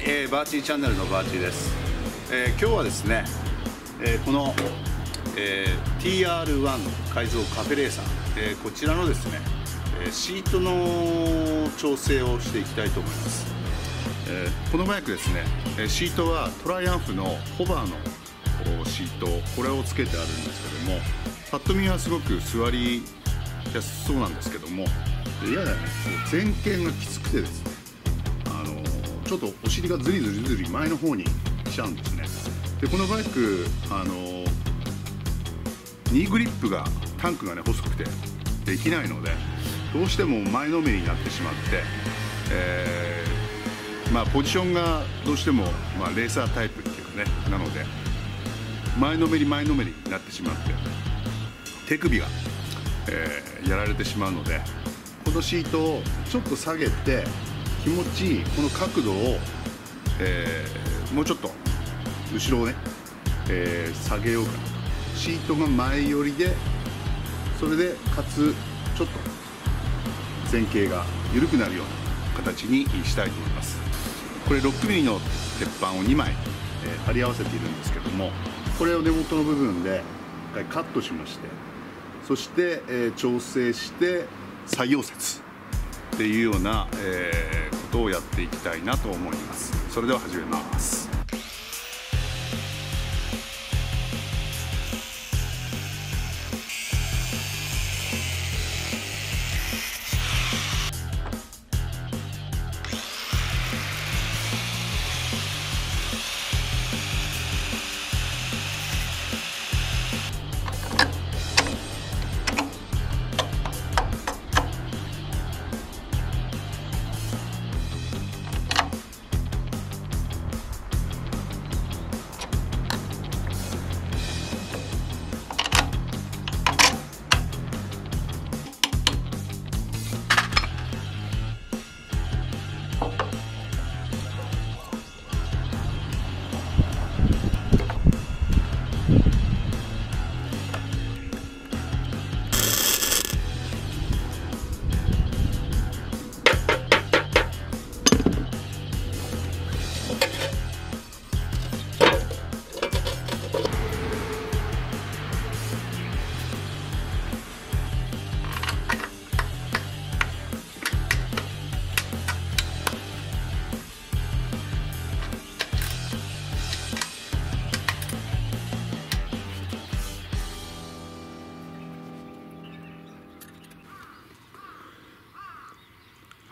い、えー、バーチーチャンネルのバーチーです、えー今日はですね、えーこの、えー TR1 改造カフェレーサー、えこちらのですね、えシートの調整をしていきたいと思います、えこのバイクですね、えシートはトライアンフのホバーのシートこれをつけてあるんですけどもパッと見はすごく座りやすそうなんですけどもややねこう前傾がきつくてですねちょっとお尻がずりずりずり前の方に来ちゃうんですね。でこのバイクあのニーグリップがタンクがね細くてできないのでどうしても前のめりになってしまって、えーまあ、ポジションがどうしても、まあ、レーサータイプっていうかねなので前のめり前のめりになってしまって手首が、えーやられてしまうのでこのシートをちょっと下げて気持ちいいこの角度を、えーもうちょっと後ろをね、えー下げようかな。とシートが前寄りでそれでかつちょっと前傾が緩くなるような形にしたいと思います。これ 6mm の鉄板を2枚、え貼り合わせているんですけどもこれを根元の部分で一回カットしましてそして、え調整して作業節っていうような、えーことをやっていきたいなと思います。それでは始めます。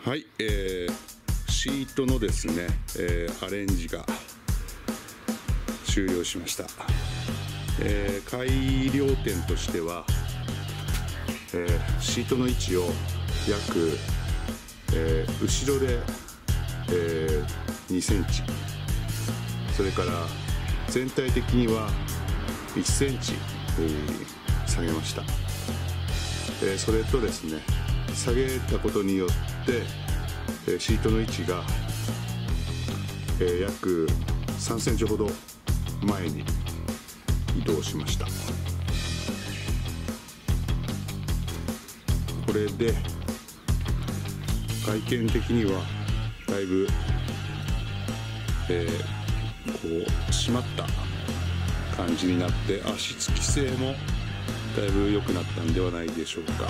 はい、えーシートのですね、えーアレンジが終了しました、えー改良点としては、えーシートの位置を約、えー後ろで、え2センチ。それから全体的には1センチ、下げました。えーそれとですね下げたことによって、シートの位置が、約3センチほど前に移動しました。これで外見的にはだいぶ、えーこう締まった感じになって足つき性もだいぶ良くなったんではないでしょうか。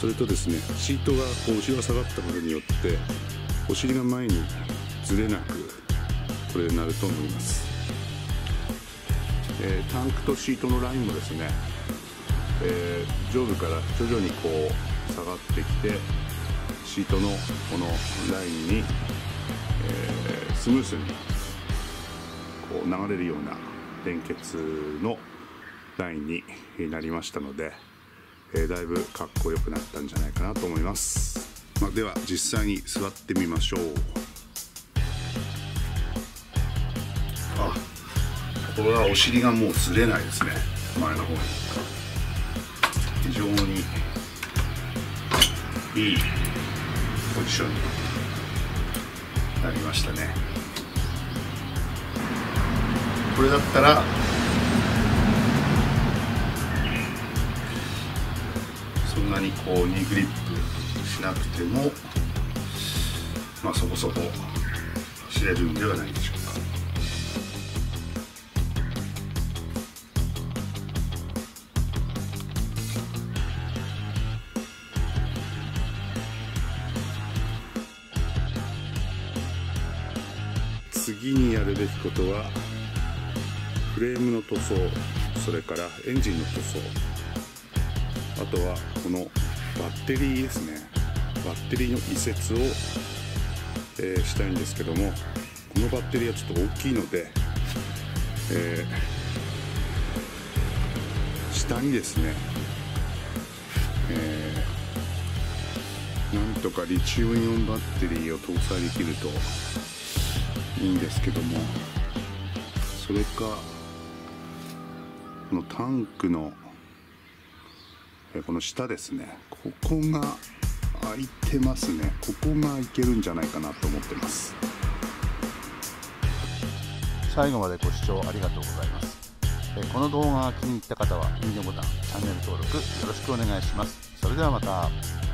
それとですねシートがこう後ろが下がったことによってお尻が前にずれなくこれでなると思います、えータンクとシートのラインもですね、えー上部から徐々にこう下がってきてシートのこのラインに、えースムースにこう流れるような連結のラインになりましたので、えーだいぶかっこよくなったんじゃないかなと思います、まあ、では実際に座ってみましょう。あこれはお尻がもうずれないですね。前の方に。非常にいいポジションになりましたね。これだったそにこうニグリップしなくてもまあそこそこ知れるんではないでしょうか。次にやるべきことはフレームの塗装それからエンジンの塗装。あとはこのバッテリーですね。バッテリーの移設を、えー、したいんですけどもこのバッテリーはちょっと大きいので、えー、下にですね、えー、なんとかリチウムイオンバッテリーを搭載できるといいんですけどもそれかこのタンクのこの下ですね。ここが開いてますね。ここがいけるんじゃないかなと思ってます。最後までご視聴ありがとうございます。この動画が気に入った方はいいねボタンチャンネル登録よろしくお願いします。それではまた。